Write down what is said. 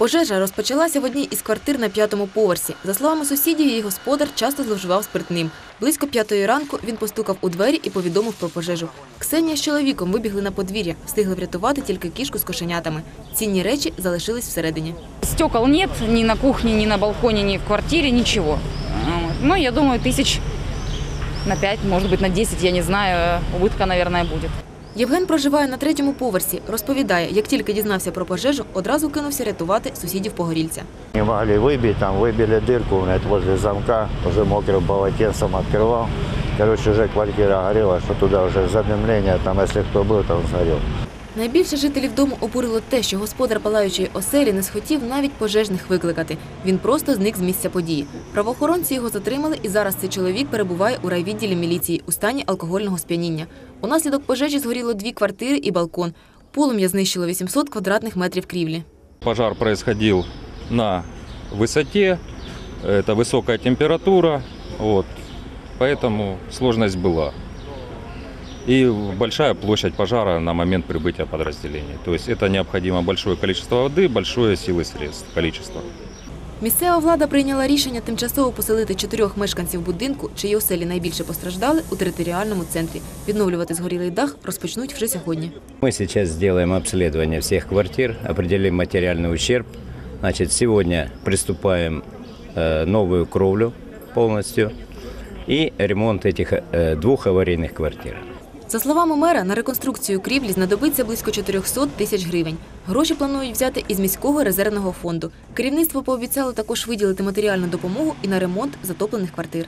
Пожежа розпочалася в одній із квартир на п'ятому поверсі. За словами сусідів, її господар часто зловживав спиртним. Близько п'ятої ранку він постукав у двері і повідомив про пожежу. Ксенія з чоловіком вибігли на подвір'я, встигли врятувати тільки кішку з кошенятами. Цінні речі залишились всередині. Стекол нет ни на кухне, ни на балконе, ни в квартире, ничего. Вот. Ну, я думаю, тысяч на 5, может быть, на 10, я не знаю, убытка, наверное, будет. Євген проживає на третьому поверсі. Розповідає, як тільки дізнався про пожежу, одразу кинувся рятувати сусідів Погорільця. Не могли выбить, там выбили дырку блядь, возле замка, уже мокрым полотенцем открывал. Короче, уже квартира горела, что туда уже задымление, там если кто был, там сгорел. Найбільше жителів дому обурило те, що господар палаючої оселі не схотів навіть пожежних викликати. Він просто зник з місця події. Правоохоронці його затримали, і зараз цей чоловік перебуває у райвідділі міліції у стані алкогольного сп'яніння. Унаслідок пожежі згоріло дві квартири і балкон. Полум'я знищило 800 квадратних метрів крівлі. Пожар происходил на высоте, это высокая температура, вот, поэтому сложность была. И большая площадь пожара на момент прибытия подразделений. То есть это необходимо большое количество воды, большое силы средств, количество. Місцева влада прийняла рішення тимчасово поселити чотирьох мешканців будинку, чиї оселі найбільше постраждали, у територіальному центрі. Відновлювати згорілий дах розпочнуть вже сьогодні. Мы сейчас сделаем обследование всех квартир, определим материальный ущерб. Значит, сегодня приступаем э, новую кровлю полностью и ремонт этих э, двух аварийных квартир. За словами мера, на реконструкцію крівлі знадобиться близько 400 тисяч гривень. Гроші планують взяти із міського резервного фонду. Керівництво пообіцяло також виділити матеріальну допомогу і на ремонт затоплених квартир.